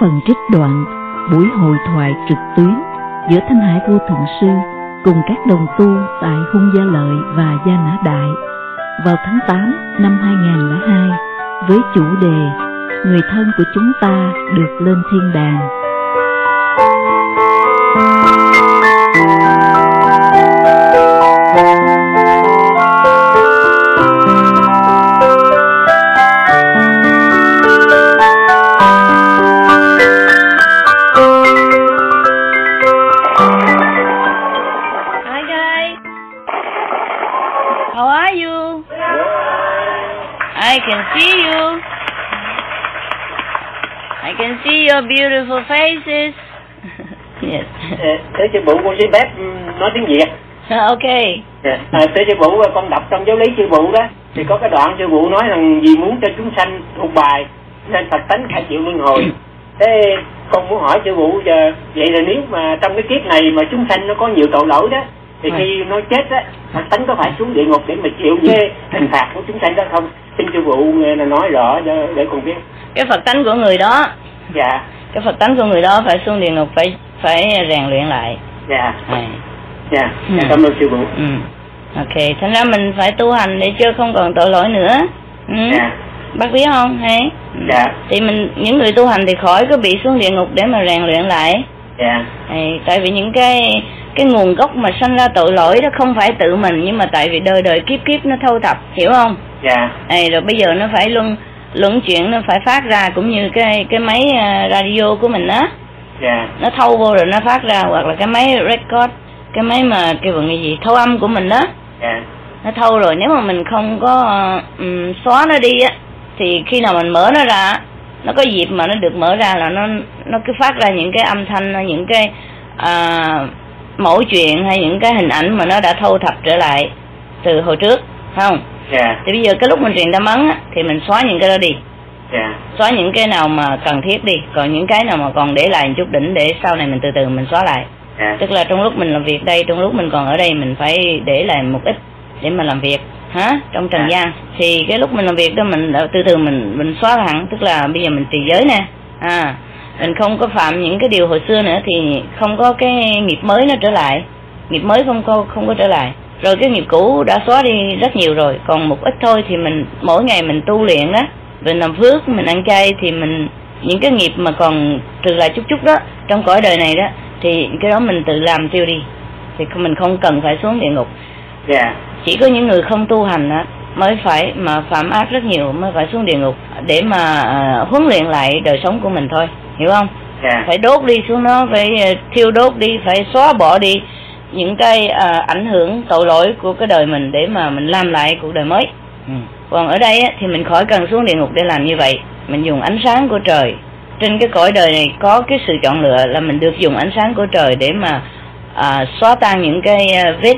phần trích đoạn buổi hội thoại trực tuyến giữa Thanh Hải Vô Thượng Sư cùng các đồng tu tại Hung Gia Lợi và Gia Nã Đại vào tháng 8 năm 2002 với chủ đề Người thân của chúng ta được lên thiên đàng. Hi your beautiful faces. yes. Thưa sư phụ con xin phép nói tiếng Việt. okay. Dạ. À, thưa sư phụ con đọc trong giáo lý sư phụ đó thì có cái đoạn sư phụ nói rằng vì muốn cho chúng sanh thuộc bài nên Phật tánh khai chịu luân hồi. Thế con muốn hỏi sư phụ giờ vậy là nếu mà trong cái kiếp này mà chúng sanh nó có nhiều tội lỗi đó thì khi nó chết á Phật tánh có phải xuống địa ngục để mà chịu cái hình phạt của chúng sanh đó không? Xin sư phụ nghe là nói rõ cho để con biết. Cái Phật tánh của người đó, Dạ, cái Phật tánh của người đó phải xuống địa ngục phải phải rèn luyện lại. dạ, À. dạ. Ừ. cảm ơn sư phụ. Ừ. Ok, thành ra mình phải tu hành để cho không còn tội lỗi nữa. Ừ. Dạ, Bác biết không? Hay? Ừ. dạ, Thì mình những người tu hành thì khỏi có bị xuống địa ngục để mà rèn luyện lại. dạ, Thì tại vì những cái cái nguồn gốc mà sanh ra tội lỗi đó không phải tự mình nhưng mà tại vì đời đời kiếp kiếp nó thâu thập hiểu không? dạ, Ê, rồi bây giờ nó phải luân luân chuyển nó phải phát ra cũng như cái cái máy à, radio của mình á. Dạ, nó thâu vô rồi nó phát ra hoặc là cái máy record cái máy mà kêu bằng cái gì thâu âm của mình đó dạ, nó thâu rồi nếu mà mình không có um, xóa nó đi á thì khi nào mình mở nó ra nó có dịp mà nó được mở ra là nó nó cứ phát ra những cái âm thanh những cái à, mẫu chuyện hay những cái hình ảnh mà nó đã thâu thập trở lại từ hồi trước không dạ, thì bây giờ cái lúc mình truyền tâm ấn á, thì mình xóa những cái đó đi. Dạ, xóa những cái nào mà cần thiết đi. Còn những cái nào mà còn để lại một chút đỉnh để sau này mình từ từ mình xóa lại. Dạ, tức là trong lúc mình làm việc đây trong lúc mình còn ở đây mình phải để lại một ít để mà làm việc hả? Trong trần À. gian. Thì cái lúc mình làm việc đó mình từ từ mình mình xóa hẳn. Tức là bây giờ mình trì giới nè. À mình không có phạm những cái điều hồi xưa nữa thì không có cái nghiệp mới nó trở lại. Nghiệp mới không có không có trở lại rồi cái nghiệp cũ đã xóa đi rất nhiều rồi. Còn một ít thôi thì mình mỗi ngày mình tu luyện đó rồi làm phước mình ăn chay thì mình những cái nghiệp mà còn trừ lại chút chút đó trong cõi đời này đó thì cái đó mình tự làm tiêu đi. Thì mình không cần phải xuống địa ngục. Dạ, chỉ có những người không tu hành á mới phải mà phạm ác rất nhiều mới phải xuống địa ngục để mà à, huấn luyện lại đời sống của mình thôi. Hiểu không? Dạ, phải đốt đi xuống nó phải ờ, thiêu đốt đi phải xóa bỏ đi những cái à, ảnh hưởng tội lỗi của cái đời mình để mà mình làm lại cuộc đời mới. Ừ. còn ở đây á, thì mình khỏi cần xuống địa ngục để làm như vậy. Mình dùng ánh sáng của trời. Trên cái cõi đời này có cái sự chọn lựa là mình được dùng ánh sáng của trời để mà à, xóa tan những cái à, vết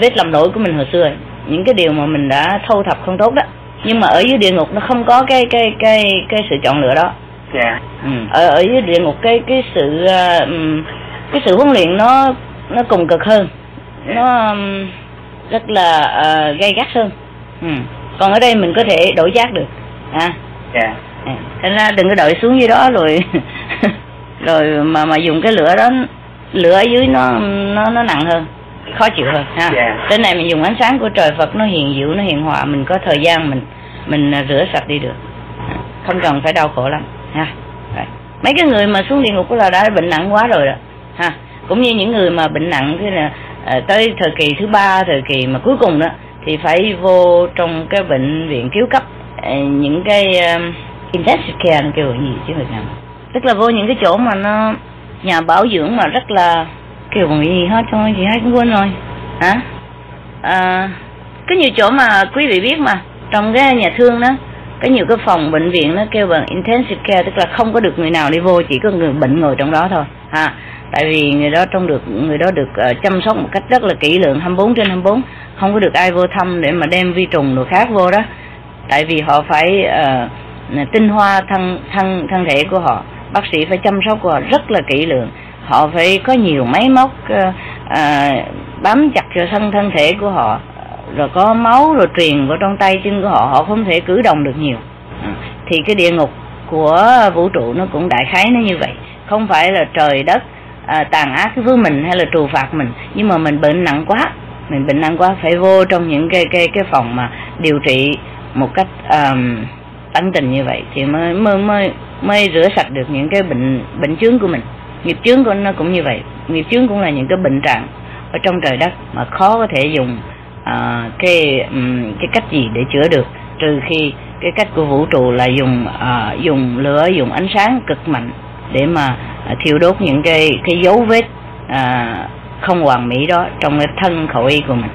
vết lầm lỗi của mình hồi xưa. Những cái điều mà mình đã thâu thập không tốt đó. Nhưng mà ở dưới địa ngục nó không có cái cái cái cái sự chọn lựa đó. Dạ, ừ. ở ở dưới địa ngục cái cái sự ừm, cái sự huấn luyện nó nó cùng cực hơn. Nó ừm, rất là à, gay gắt hơn. Ừ. còn ở đây mình có thể đổi giác được. À. Dạ, À, thành ra đừng có đợi xuống dưới đó rồi. Rồi mà mà dùng cái lửa đó lửa ở dưới nó nó nó nặng hơn khó chịu hơn ha. Dạ. trên này mình dùng ánh sáng của trời Phật nó hiền diệu nó hiền hòa mình có thời gian mình mình à, rửa sạch đi được. À, không cần phải đau khổ lắm ha. Rồi. mấy cái người mà xuống địa ngục là đã bệnh nặng quá rồi đó ha cũng như những người mà bệnh nặng thế là à, tới thời kỳ thứ ba thời kỳ mà cuối cùng đó thì phải vô trong cái bệnh viện cứu cấp à, những cái um, intensive care nó kêu gì chứ Việt Nam? Tức là vô những cái chỗ mà nó nhà bảo dưỡng mà rất là kêu bằng gì hết thôi chị hay cũng quên rồi. Hả? À, có nhiều chỗ mà quý vị biết mà trong cái nhà thương đó có nhiều cái phòng bệnh viện nó kêu bằng intensive care tức là không có được người nào đi vô chỉ có người bệnh ngồi trong đó thôi. Ha tại vì người đó trong được người đó được ờ, chăm sóc một cách rất là kỹ lưỡng 24 trên 24 không có được ai vô thăm để mà đem vi trùng đồ khác vô đó. Tại vì họ phải uh, tinh hoa thân thân thân thể của họ. Bác sĩ phải chăm sóc của họ rất là kỹ lưỡng. Họ phải có nhiều máy móc uh, uh, bám chặt vào thân thân thể của họ. Rồi có máu rồi truyền vào trong tay chân của họ. Họ không thể cử động được nhiều. Ừ. Thì cái địa ngục của vũ trụ nó cũng đại khái nó như vậy. Không phải là trời đất à, tàn ác với mình hay là trù phạt mình. Nhưng mà mình bệnh nặng quá mình bệnh nặng quá phải vô trong những cái cái cái phòng mà điều trị một cách um, tận tình như vậy thì mới mới mới mới rửa sạch được những cái bệnh bệnh chướng của mình. Nghiệp chướng của nó cũng như vậy. Nghiệp chướng cũng là những cái bệnh trạng ở trong trời đất mà khó có thể dùng uh, cái um, cái cách gì để chữa được. Trừ khi cái cách của vũ trụ là dùng uh, dùng lửa dùng ánh sáng cực mạnh để mà thiêu đốt những cái cái dấu vết à, không hoàn mỹ đó trong cái thân khẩu y của mình.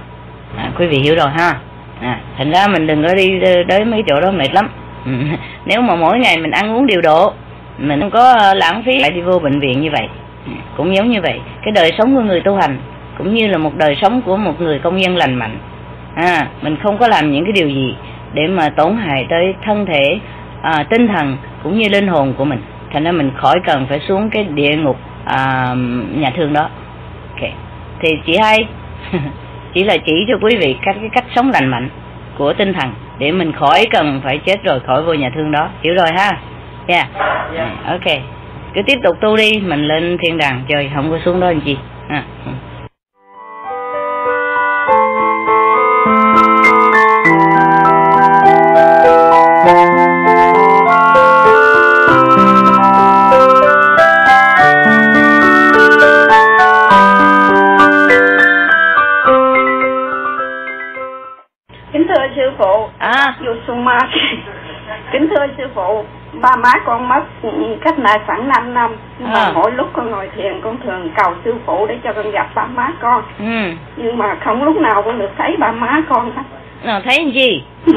À, quý vị hiểu rồi ha? À, thành ra mình đừng có đi tới mấy chỗ đó mệt lắm. Ừ, nếu mà mỗi ngày mình ăn uống điều độ mình không có lãng phí lại đi vô bệnh viện như vậy. Ừ, cũng giống như vậy. Cái đời sống của người tu hành cũng như là một đời sống của một người công dân lành mạnh. À mình không có làm những cái điều gì để mà tổn hại tới thân thể à, tinh thần cũng như linh hồn của mình thành ra mình khỏi cần phải xuống cái địa ngục à, nhà thương đó. Ok. Thì chị hai chỉ là chỉ cho quý vị cách cái cách sống lành mạnh của tinh thần để mình khỏi cần phải chết rồi khỏi vô nhà thương đó. Hiểu rồi ha? Yeah, yeah. ok. Cứ tiếp tục tu đi mình lên thiên đàng trời không có xuống đó làm chi. Ha. Ba má con mất cách này khoảng 5 năm. Nhưng mà à. mỗi lúc con ngồi thiền con thường cầu sư phụ để cho con gặp ba má con. Ừ. nhưng mà không lúc nào con được thấy ba má con hết. Nào thấy làm gì?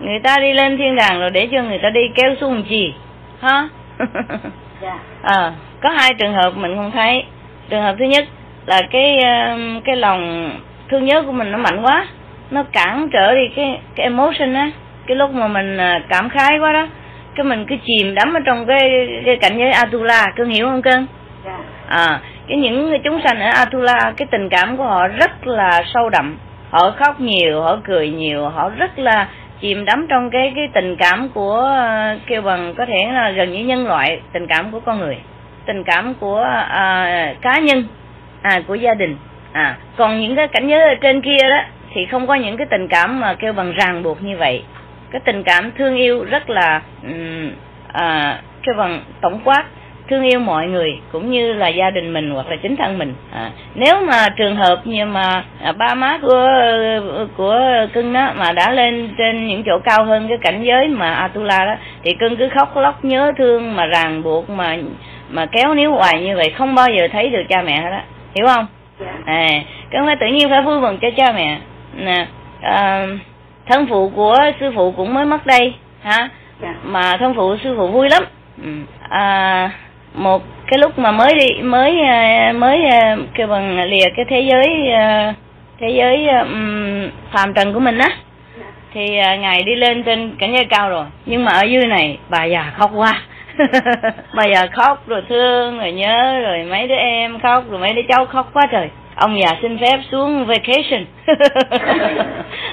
Người ta đi lên thiên đàng rồi để cho người ta đi kéo xuống gì hả? Dạ. à, có hai trường hợp mình không thấy. Trường hợp thứ nhất là cái cái lòng thương nhớ của mình nó mạnh quá. Nó cản trở đi cái cái emotion á. Cái lúc mà mình à, cảm khái quá đó cái mình cứ chìm đắm ở trong cái cái cảnh giới Atula cưng hiểu không cưng dạ. à cái những chúng sanh ở Atula cái tình cảm của họ rất là sâu đậm. Họ khóc nhiều họ cười nhiều họ rất là chìm đắm trong cái cái tình cảm của kêu bằng có thể là gần như nhân loại tình cảm của con người. Tình cảm của à, cá nhân à của gia đình. À còn những cái cảnh giới ở trên kia đó thì không có những cái tình cảm mà kêu bằng ràng buộc như vậy cái tình cảm thương yêu rất là um, à, cái bằng tổng quát thương yêu mọi người cũng như là gia đình mình hoặc là chính thân mình. À, nếu mà trường hợp như mà à, ba má của của cưng đó mà đã lên trên những chỗ cao hơn cái cảnh giới mà atula đó thì cưng cứ khóc lóc nhớ thương mà ràng buộc mà mà kéo níu hoài như vậy không bao giờ thấy được cha mẹ hết đó hiểu không? Dạ. à cưng phải tự nhiên phải vui mừng cho cha mẹ. Nè à, thân phụ của sư phụ cũng mới mất đây hả? Dạ. mà thân phụ sư phụ vui lắm. Ừ. à, một cái lúc mà mới đi mới à, mới à, kêu bằng lìa cái thế giới à, thế giới um, phàm trần của mình á. Dạ. thì uh, ngài đi lên trên cảnh giới cao rồi. Nhưng mà ở dưới này bà già khóc quá. Bà già khóc rồi thương rồi nhớ rồi mấy đứa em khóc rồi mấy đứa cháu khóc quá trời. Ông già xin phép xuống vacation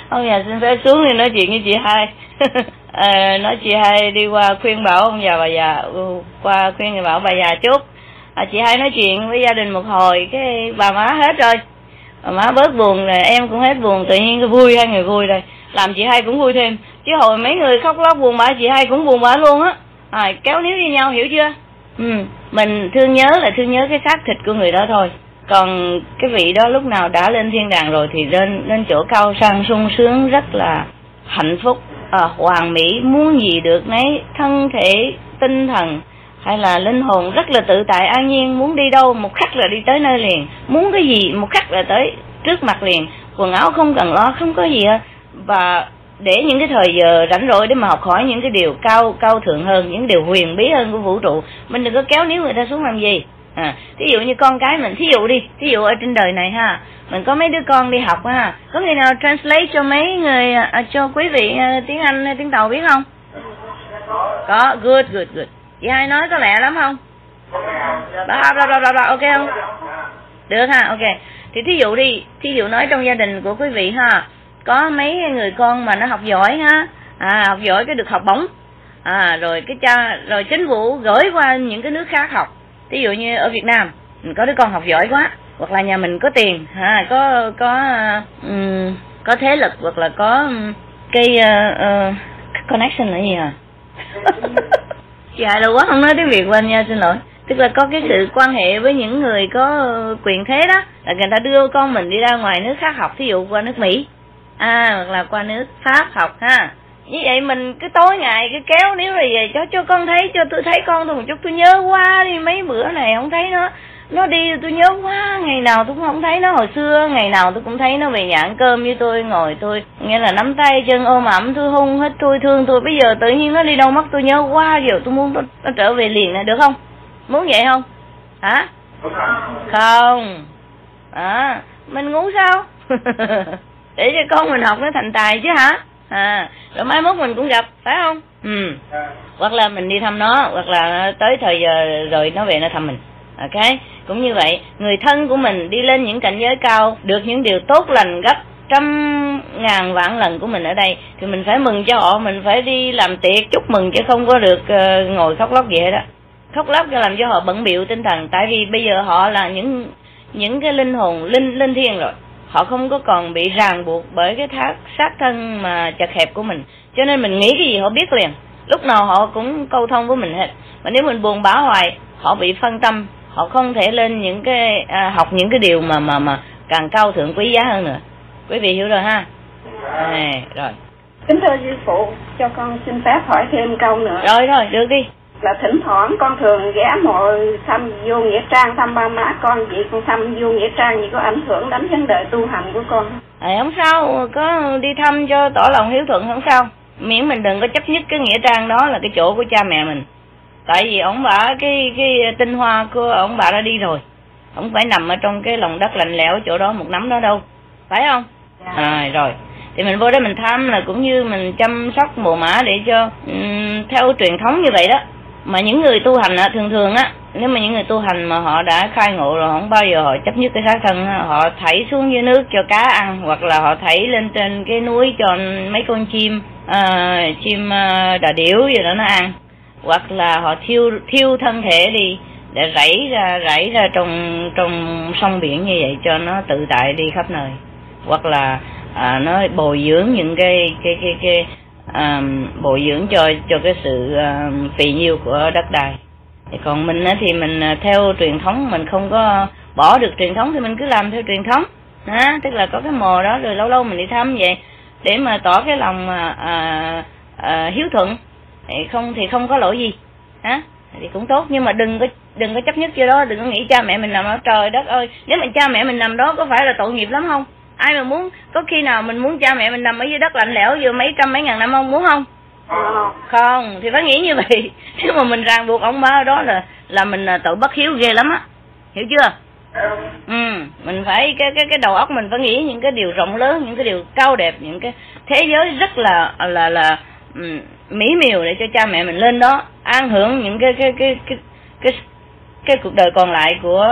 ông già xin phép xuống thì nói chuyện với chị hai. À, nói chị hai đi qua khuyên bảo ông già bà già ừ, qua khuyên bảo bà già chút. À, chị hai nói chuyện với gia đình một hồi cái bà má hết rồi. Bà má bớt buồn rồi em cũng hết buồn tự nhiên cái vui hai người vui rồi. Làm chị hai cũng vui thêm. Chứ hồi mấy người khóc lóc buồn bã chị hai cũng buồn bã luôn á. À, kéo níu với nhau hiểu chưa? Ừ mình thương nhớ là thương nhớ cái xác thịt của người đó thôi còn cái vị đó lúc nào đã lên thiên đàng rồi thì lên lên chỗ cao sang sung sướng rất là hạnh phúc. À, hoàn mỹ muốn gì được nấy thân thể tinh thần hay là linh hồn rất là tự tại an nhiên muốn đi đâu một khắc là đi tới nơi liền. Muốn cái gì một khắc là tới trước mặt liền. Quần áo không cần lo không có gì hết. Và để những cái thời giờ rảnh rỗi để mà học hỏi những cái điều cao cao thượng hơn những điều huyền bí hơn của vũ trụ mình đừng có kéo níu người ta xuống làm gì à thí dụ như con cái mình thí dụ đi thí dụ ở trên đời này ha mình có mấy đứa con đi học ha có người nào translate cho mấy người à, à cho quý vị à, tiếng anh à, tiếng tàu biết không? Có good good good. Chị hai nói có lẹ lắm không? Bla bla bla bla ok không? Được ha ok. Thì thí dụ đi thí dụ nói trong gia đình của quý vị ha có mấy người con mà nó học giỏi ha à học giỏi cái được học bổng à rồi cái cha rồi chính phủ gửi qua những cái nước khác học ví dụ như ở Việt Nam mình có đứa con học giỏi quá hoặc là nhà mình có tiền ha có có um, có thế lực hoặc là có cái uh, uh, connection là gì à dạ đâu quá không nói tiếng việt quên nha xin lỗi. Tức là có cái sự quan hệ với những người có quyền thế đó là người ta đưa con mình đi ra ngoài nước khác học thí dụ qua nước mỹ à hoặc là qua nước pháp học ha như vậy mình cứ tối ngày cứ kéo nếu là về cho cho con thấy cho tôi thấy con tôi một chút tôi nhớ quá đi mấy bữa này không thấy nó nó đi tôi nhớ quá. Ngày nào tôi cũng không thấy nó. Hồi xưa ngày nào tôi cũng thấy nó về nhà ăn cơm với tôi ngồi tôi nghĩa là nắm tay chân ôm ẩm tôi hung hết tôi thương tôi. Bây giờ tự nhiên nó đi đâu mất tôi nhớ quá. Giờ tôi muốn nó, nó trở về liền này được không? Muốn vậy không? Hả? Không. À mình ngủ sao? Để cho con mình học nó thành tài chứ hả? À rồi mai mốt mình cũng gặp phải không? Ừ. Hoặc là mình đi thăm nó hoặc là tới thời giờ rồi nó về nó thăm mình. Ok? Cũng như vậy người thân của mình đi lên những cảnh giới cao được những điều tốt lành gấp trăm ngàn vạn lần của mình ở đây thì mình phải mừng cho họ mình phải đi làm tiệc chúc mừng chứ không có được uh, ngồi khóc lóc vậy đó khóc lóc cho làm cho họ bận biệu tinh thần tại vì bây giờ họ là những những cái linh hồn linh linh thiêng rồi họ không có còn bị ràng buộc bởi cái thác sát thân mà chật hẹp của mình. Cho nên mình nghĩ cái gì họ biết liền. Lúc nào họ cũng câu thông với mình hết. Mà nếu mình buồn bã hoài họ bị phân tâm. Họ không thể lên những cái à, học những cái điều mà mà mà càng cao thượng quý giá hơn nữa. Quý vị hiểu rồi ha? À, rồi. Kính thưa sư phụ cho con xin phép hỏi thêm câu nữa. Rồi rồi được đi là thỉnh thoảng con thường ghé mộ thăm vô nghĩa trang thăm ba má con. Vậy con thăm vô nghĩa trang gì có ảnh hưởng đến vấn đề tu hành của con à, không sao. Có đi thăm cho tỏ lòng hiếu thuận không sao. Miễn mình đừng có chấp nhất cái nghĩa trang đó là cái chỗ của cha mẹ mình. Tại vì ông bà cái cái tinh hoa của ông bà đã đi rồi. Không phải nằm ở trong cái lòng đất lạnh lẽo chỗ đó một nắm đó đâu. Phải không? Dạ. à, rồi. Thì mình vô đây mình thăm là cũng như mình chăm sóc mồ mã để cho um, theo truyền thống như vậy đó mà những người tu hành á, thường thường á nếu mà những người tu hành mà họ đã khai ngộ rồi không bao giờ họ chấp nhất cái xác thân họ thảy xuống dưới nước cho cá ăn hoặc là họ thảy lên trên cái núi cho mấy con chim uh, chim uh, đà điểu gì đó nó ăn. Hoặc là họ thiêu thiêu thân thể đi để rảy ra rảy ra trong trong sông biển như vậy cho nó tự tại đi khắp nơi. Hoặc là à, nó bồi dưỡng những cái cái cái cái um, bồi dưỡng cho cho cái sự um, phì nhiêu của đất đai. Thì còn mình thì mình à, theo truyền thống mình không có bỏ được truyền thống thì mình cứ làm theo truyền thống. Đó, tức là có cái mồ đó rồi lâu lâu mình đi thăm vậy để mà tỏ cái lòng à, à, à hiếu thuận. Thì không thì không có lỗi gì. Hả thì cũng tốt nhưng mà đừng có đừng có chấp nhất cho đó đừng có nghĩ cha mẹ mình nằm ở trời đất ơi. Nếu mà cha mẹ mình nằm đó có phải là tội nghiệp lắm không? Ai mà muốn có khi nào mình muốn cha mẹ mình nằm ở dưới đất lạnh lẽo vừa mấy trăm mấy ngàn năm không muốn không? Không. Thì phải nghĩ như vậy. Nếu mà mình ràng buộc ông ba ở đó là là mình là tội bất hiếu ghê lắm á. Hiểu chưa? Ừ mình phải cái cái cái đầu óc mình phải nghĩ những cái điều rộng lớn những cái điều cao đẹp những cái thế giới rất là là là um, mỹ miều để cho cha mẹ mình lên đó an hưởng những cái cái cái cái cái cái cuộc đời còn lại của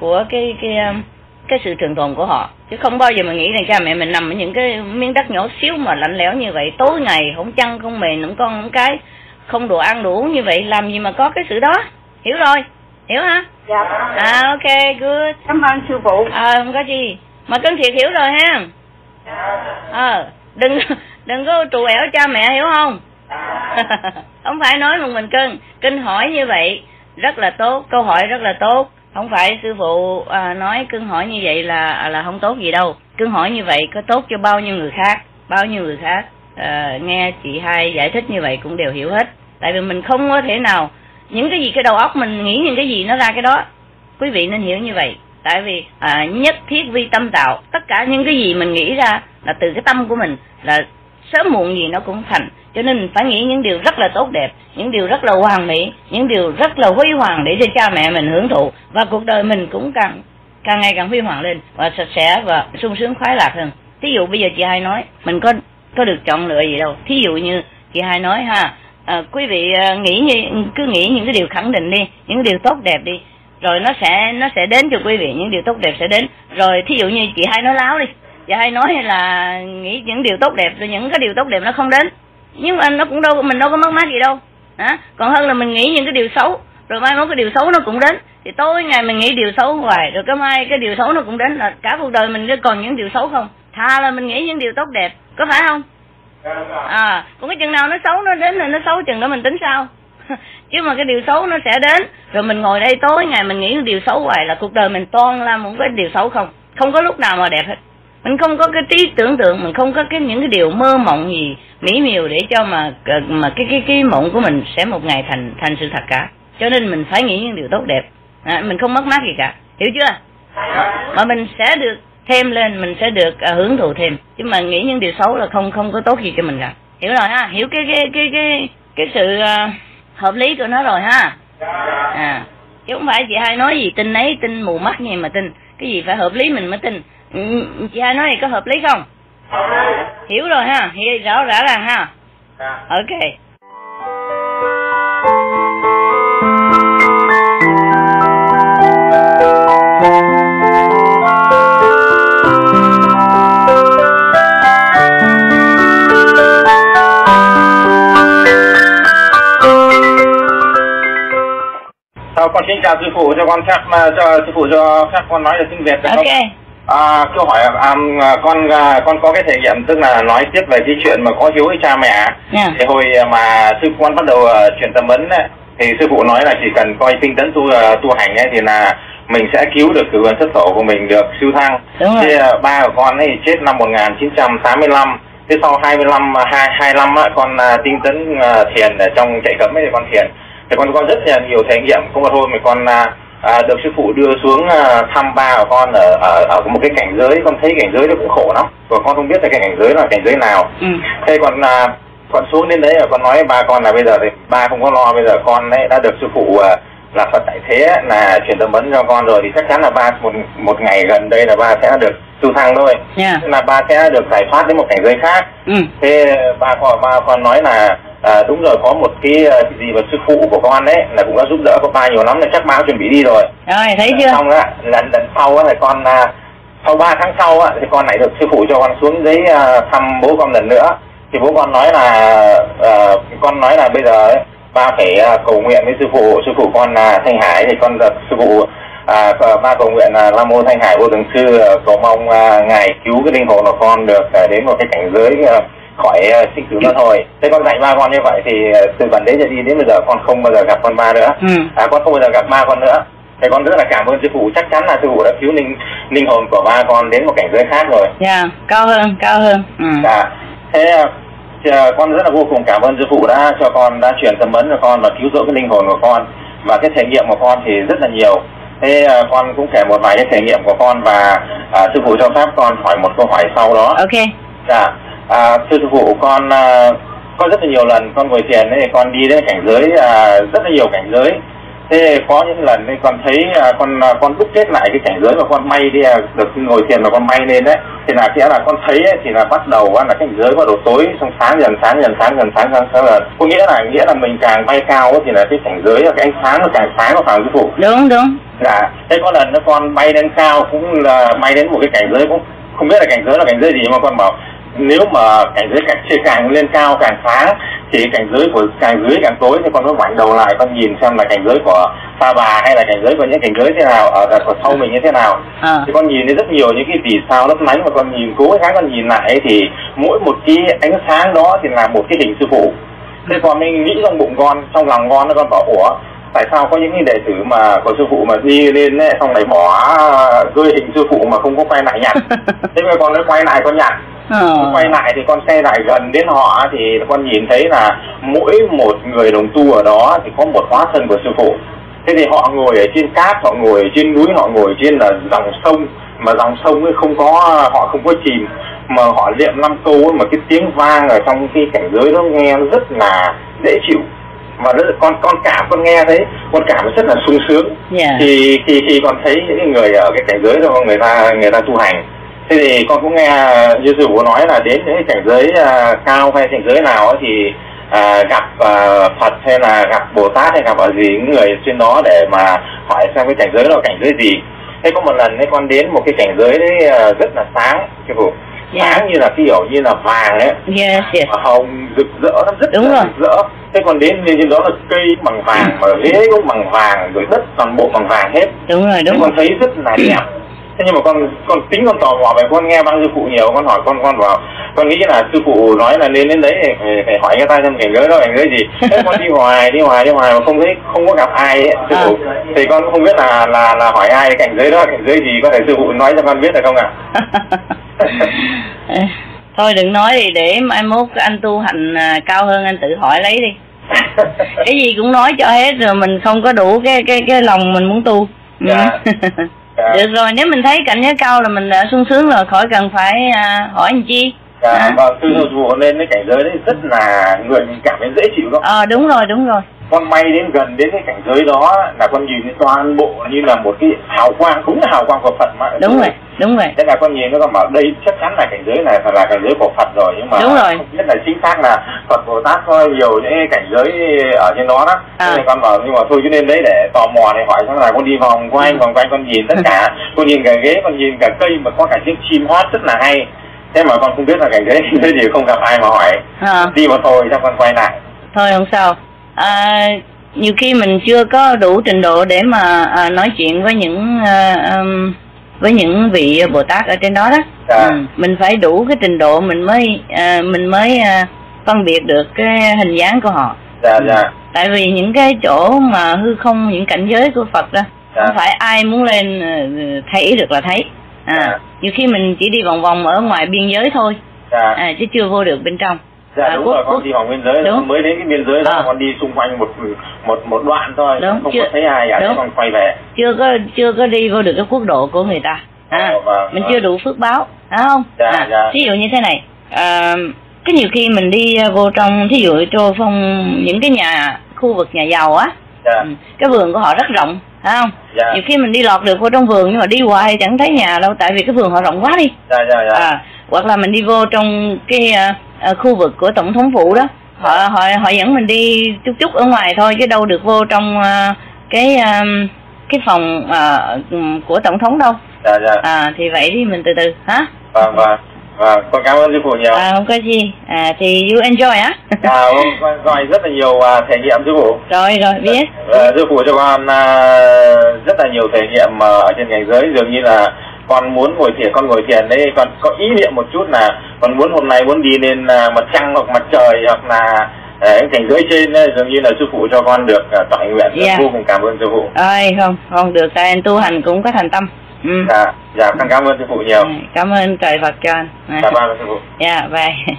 của cái cái um, cái sự trường tồn của họ. Chứ không bao giờ mà nghĩ rằng cha mẹ mình nằm ở những cái miếng đất nhỏ xíu mà lạnh lẽo như vậy tối ngày không chăn không mền không con không cái không đồ ăn uống như vậy làm gì mà có cái sự đó? Hiểu rồi. Hiểu hả? Dạ. À ok good. Cảm ơn sư phụ. À không có gì. Mà cân thiệt hiểu rồi ha. Ờ à, đừng đừng có trù ẻo cha mẹ hiểu không? Không phải nói một mình cưng. Kinh hỏi như vậy rất là tốt câu hỏi rất là tốt không phải sư phụ à, nói cưng hỏi như vậy là là không tốt gì đâu. Cưng hỏi như vậy có tốt cho bao nhiêu người khác bao nhiêu người khác à, nghe chị hai giải thích như vậy cũng đều hiểu hết. Tại vì mình không có thể nào những cái gì cái đầu óc mình nghĩ những cái gì nó ra cái đó. Quý vị nên hiểu như vậy. Tại vì à, nhất thiết vi tâm tạo tất cả những cái gì mình nghĩ ra là từ cái tâm của mình là sớm muộn gì nó cũng thành cho nên phải nghĩ những điều rất là tốt đẹp những điều rất là hoàn mỹ những điều rất là huy hoàng để cho cha mẹ mình hưởng thụ. Và cuộc đời mình cũng càng càng ngày càng huy hoàng lên và sạch sẽ và sung sướng khoái lạc hơn. Thí dụ bây giờ chị hai nói mình có có được chọn lựa gì đâu. Thí dụ như chị hai nói ha à, quý vị à, nghĩ như cứ nghĩ những cái điều khẳng định đi những điều tốt đẹp đi rồi nó sẽ nó sẽ đến cho quý vị những điều tốt đẹp sẽ đến. Rồi thí dụ như chị hai nói láo đi chị hai nói là nghĩ những điều tốt đẹp rồi những cái điều tốt đẹp nó không đến nhưng mà nó cũng đâu mình đâu có mất mát gì đâu. À, còn hơn là mình nghĩ những cái điều xấu. Rồi mai mốt cái điều xấu nó cũng đến. Thì tối ngày mình nghĩ điều xấu hoài rồi cái mai cái điều xấu nó cũng đến. Là cả cuộc đời mình còn những điều xấu không? Thà là mình nghĩ những điều tốt đẹp có phải không? À còn cái chừng nào nó xấu nó đến là nó xấu chừng đó mình tính sao? Chứ mà cái điều xấu nó sẽ đến rồi mình ngồi đây tối ngày mình nghĩ điều xấu hoài là cuộc đời mình toan là một cái điều xấu không? Không có lúc nào mà đẹp hết mình không có cái trí tưởng tượng mình không có cái những cái điều mơ mộng gì mỹ miều để cho mà ờ, mà cái cái cái mộng của mình sẽ một ngày thành thành sự thật cả. Cho nên mình phải nghĩ những điều tốt đẹp. À, mình không mất mát gì cả. Hiểu chưa? Mà mình sẽ được thêm lên mình sẽ được à, hưởng thụ thêm. Chứ mà nghĩ những điều xấu là không không có tốt gì cho mình cả. Hiểu rồi ha? Hiểu cái cái cái cái cái sự à, hợp lý của nó rồi ha? À chứ không phải chị hai nói gì tin ấy tin mù mắt gì mà tin. Cái gì phải hợp lý mình mới tin ừ, chị hai nói này có hợp lý không? Hiểu rồi ha hiểu rõ rõ ràng ha. Ok. Con xin chào sư phụ cho con phép cho sư phụ cho phép con nói được tiếng Việt được okay. không? À, câu hỏi à, con à, con có cái thể nghiệm tức là nói tiếp về cái chuyện mà có hiếu với cha mẹ. Yeah. Thì hồi mà sư phụ con bắt đầu uh, chuyển tâm vấn ấy, thì sư phụ nói là chỉ cần coi tinh tấn tu uh, tu hành ấy thì là mình sẽ cứu được cử vận thất tổ của mình được siêu thăng. Thế uh, ba của con ấy chết năm 1985 thế sau 25 2 25 á con uh, tinh tấn uh, thiền ở trong chạy cấm ấy thì con thiền thì con con rất là nhiều trải nghiệm không một hôm thì con à, à, được sư phụ đưa xuống à, thăm ba của con ở, ở ở một cái cảnh giới con thấy cảnh giới nó cũng khổ lắm và con không biết là cái cảnh giới là cảnh giới nào ừ. thế còn à, con xuống đến đấy là con nói ba con là bây giờ thì ba không có lo bây giờ con ấy đã được sư phụ à, là Phật tại thế là truyền tâm vấn cho con rồi thì chắc chắn là ba một một ngày gần đây là ba sẽ được tu thăng thôi yeah. là ba sẽ được giải thoát đến một cảnh giới khác ừ. thế ba con ba con nói là à, đúng rồi có một cái, cái gì mà sư phụ của con đấy là cũng đã giúp đỡ con ba nhiều lắm nên chắc ba chuẩn bị đi rồi. Rồi thấy chưa? xong á lần lần sau á thì con à, sau 3 tháng sau á thì con lại được sư phụ cho con xuống đấy à, thăm bố con lần nữa. Thì bố con nói là à, con nói là bây giờ ấy, ba phải à, cầu nguyện với sư phụ sư phụ con là thanh hải. Thì con được sư phụ à, ba cầu nguyện là nam mô thanh hải vô thường sư cầu mong à, ngài cứu cái linh hồn của con được à, đến một cái cảnh giới à, khỏi sinh tử luân hồi thế con dạy ba con như vậy thì uh, từ gần đấy trở đi đến bây giờ con không bao giờ gặp con ba nữa. Ừ. à, con không bao giờ gặp ba con nữa. Thì con rất là cảm ơn sư phụ. Chắc chắn là sư phụ đã cứu linh linh hồn của ba con đến một cảnh giới khác rồi. Dạ yeah, cao hơn cao hơn. Ừ. dạ. Thế thì, uh, con rất là vô cùng cảm ơn sư phụ đã cho con đã truyền tâm ấn cho con và cứu rỗi cái linh hồn của con và cái thể nghiệm của con thì rất là nhiều. Thế uh, con cũng kể một vài cái thể nghiệm của con và uh, sư phụ cho phép con hỏi một câu hỏi sau đó. Ok. Dạ à, thưa sư phụ con à, có rất là nhiều lần con ngồi thiền ấy con đi đến cảnh giới à, rất là nhiều cảnh giới. Thế có những lần ấy con thấy à, con à, con đúc kết lại cái cảnh giới mà con bay đi à, được ngồi thiền mà con bay lên đấy. Thì là nghĩa là con thấy ấy, thì là bắt đầu là cảnh giới bắt đầu tối xong sáng dần sáng dần sáng dần sáng dần sáng dần. Có nghĩa là nghĩa là mình càng bay cao ấy, thì là cái cảnh giới cái ánh sáng nó càng sáng nó phải sư phụ đúng đúng. Dạ. Thế có lần nó con bay lên cao cũng là bay đến một cái cảnh giới cũng không biết là cảnh giới là cảnh giới gì mà con bảo nếu mà cảnh giới càng chia càng lên cao càng sáng thì cảnh giới của càng dưới càng tối thì con mới ngoảnh đầu lại con nhìn xem là cảnh giới của sa bà hay là cảnh giới của những cảnh giới thế nào ở, ở sau mình như thế nào. À. thì con nhìn thấy rất nhiều những cái vì sao lấp lánh mà con nhìn cố gắng con nhìn lại thì mỗi một cái ánh sáng đó thì là một cái hình sư phụ. Thế con mới nghĩ trong bụng con trong lòng con nó con bảo ủa tại sao có những cái đệ tử mà có sư phụ mà đi lên ấy, xong lại bỏ rơi hình sư phụ mà không có quay lại nhặt thế mà con nó quay lại con nhặt ờ. quay lại thì con xe lại gần đến họ thì con nhìn thấy là mỗi một người đồng tu ở đó thì có một hóa thân của sư phụ. Thế thì họ ngồi ở trên cát họ ngồi ở trên núi họ ngồi trên là dòng sông. Mà dòng sông ấy không có họ không có chìm. Mà họ niệm năm câu ấy, mà cái tiếng vang ở trong cái cảnh giới đó nghe nó rất là dễ chịu. Mà rất con con cảm con nghe thấy con cảm rất là sung sướng. Yeah. thì khi khi con thấy những người ở cái cảnh giới đó người ta người ta tu hành thế thì con cũng nghe như sư phụ nói là đến những cảnh giới uh, cao hay cảnh giới nào ấy thì uh, gặp uh, Phật hay là gặp Bồ Tát hay gặp ở gì những người trên đó để mà hỏi xem cái cảnh giới đó là cảnh giới gì. Thế có một lần ấy con đến một cái cảnh giới đấy uh, rất là sáng sư phụ. Yeah. sáng như là kiểu như là vàng ấy. Yes yes. Hồng rực rỡ lắm rất Đúng là rồi. rực rỡ. Thế còn đến trên đó là cây bằng vàng mà ghế cũng bằng vàng rồi đất toàn bộ bằng vàng hết. Đúng rồi đúng thế rồi. con thấy rất là đẹp thế nhưng mà con con tính con tò mò về con nghe bác sư phụ nhiều con hỏi con con bảo con nghĩ là sư phụ nói là nên đến đấy phải, phải hỏi người ta xem cảnh giới đó cảnh giới gì. Thế con đi hoài đi hoài đi hoài mà không thấy không có gặp ai ấy, sư phụ. Thì con cũng không biết là là là hỏi ai cảnh giới đó cảnh giới gì có thể sư phụ nói cho con biết được không ạ? Thôi đừng nói thì để mai mốt anh tu hành à, cao hơn anh tự hỏi lấy đi. Cái gì cũng nói cho hết rồi mình không có đủ cái cái cái lòng mình muốn tu. Dạ. Dạ. được rồi nếu mình thấy cảnh giới cao là mình đã sung sướng rồi khỏi cần phải à, hỏi anh chi dạ à. vâng sư phụ lên cái cảnh giới đấy rất là người mình cảm thấy dễ chịu đó ờ à, đúng rồi đúng rồi con bay đến gần đến cái cảnh giới đó là con nhìn toàn bộ như là một cái hào quang đúng là hào quang của Phật mà. Đúng rồi đúng rồi. Thế là con nhìn nó con bảo đây chắc chắn là cảnh giới này là cảnh giới của Phật rồi nhưng mà đúng rồi. không biết là chính xác là Phật Bồ Tát có nhiều những cảnh giới ở trên đó đó. À. thế con bảo nhưng mà thôi chứ nên đấy để tò mò để hỏi xong là con đi vòng quanh vòng quanh con nhìn tất cả. Con nhìn cả ghế con nhìn cả cây mà có cả tiếng chim hót rất là hay. Thế mà con không biết là cảnh giới thế gì không gặp ai mà hỏi. À. đi một thôi xong con quay lại. Thôi không sao à, nhiều khi mình chưa có đủ trình độ để mà à, nói chuyện với những à, um, với những vị bồ tát ở trên đó đó dạ. ừ, mình phải đủ cái trình độ mình mới à, mình mới à, phân biệt được cái hình dáng của họ dạ, dạ. tại vì những cái chỗ mà hư không những cảnh giới của phật đó dạ. không phải ai muốn lên thấy được là thấy à dạ. nhiều khi mình chỉ đi vòng vòng ở ngoài biên giới thôi dạ. à, chứ chưa vô được bên trong dạ à, đúng quốc, rồi con quốc... đi vòng biên giới đúng. mới đến cái biên giới đó à. con đi xung quanh một một một đoạn thôi đúng. không chưa, có thấy ai cả đúng. con quay về chưa có chưa có đi vô được cái quốc độ của người ta à, ờ, vâng, mình vâng. chưa đủ phước báo phải không dạ, à, dạ. ví dụ như thế này à, cái nhiều khi mình đi vô trong thí dụ trô phong những cái nhà khu vực nhà giàu á dạ. Ừ, cái vườn của họ rất rộng phải không dạ. nhiều khi mình đi lọt được vô trong vườn nhưng mà đi hoài chẳng thấy nhà đâu tại vì cái vườn họ rộng quá đi dạ, dạ, dạ. À, hoặc là mình đi vô trong cái uh, khu vực của tổng thống phủ đó họ họ họ dẫn mình đi chút chút ở ngoài thôi chứ đâu được vô trong uh, cái uh, cái phòng uh, của tổng thống đâu dạ dạ à thì vậy thì mình từ từ hả vâng vâng À, con cảm ơn sư phụ nhiều. À, không có gì. À, thì you enjoy á. à, vâng, con gọi rất là nhiều uh, thể nghiệm sư phụ. Rồi, rồi, biết. À, sư phụ cho con uh, rất là nhiều thể nghiệm ở trên cảnh giới dường như là con muốn ngồi thiền con ngồi thiền đấy con có ý niệm một chút là con muốn hôm nay muốn đi lên uh, mặt trăng hoặc mặt trời hoặc là uh, cảnh giới trên dường như là sư phụ cho con được uh, tọa nguyện yeah. Dạ. vô cùng cảm ơn sư phụ. Ơi không không được tại anh tu hành cũng có thành tâm. Ừ. Dạ, dạ con cảm ơn sư phụ nhiều. Cảm ơn trời Phật cho anh. Dạ vâng sư phụ. Dạ, bye.